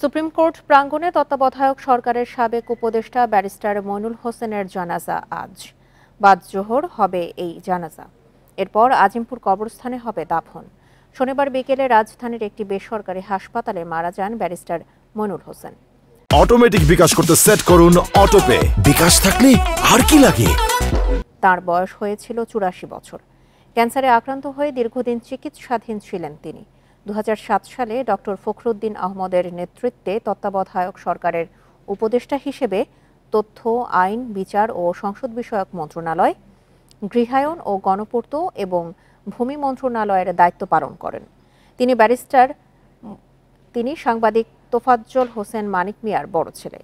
Supreme court প্রাঙ্গণে তত্ত্বাবধায়ক সরকারের সাবেক উপদেষ্টা ব্যারিস্টার মইনুল হোসেনের জানাজা আজ। বাদ জোহর হবে এই জানাজা। এরপর আজিমপুর কবরস্থানে হবে দাফন। শনিবার বিকেলে রাজধানীর একটি বেসরকারি হাসপাতালে মারা যান ব্যারিস্টার মইনুল হোসেন। অটোমেটিক বিকাশ করতে সেট করুন অটোপে। বিকাশ থাকলে আর কি লাগে? তার বয়স হয়েছিল চুরাশি বছর। ক্যান্সারে আক্রান্ত হয়ে দীর্ঘদিন চিকিৎসাধীন ছিলেন তিনি। দু হাজার সাত সালে ডক্টর ফখরুদ্দিন আহমদের নেতৃত্বে তত্ত্বাবধায়ক সরকারের উপদেষ্টা হিসেবে তথ্য, আইন, বিচার ও সংসদ বিষয়ক মন্ত্রণালয়, গৃহায়ন ও গণপূর্ত এবং ভূমি মন্ত্রণালয়ের দায়িত্ব পালন করেন। তিনি ব্যারিস্টার, তিনি সাংবাদিক তোফাজ্জল হোসেন মানিক মিয়ার বড় ছেলে।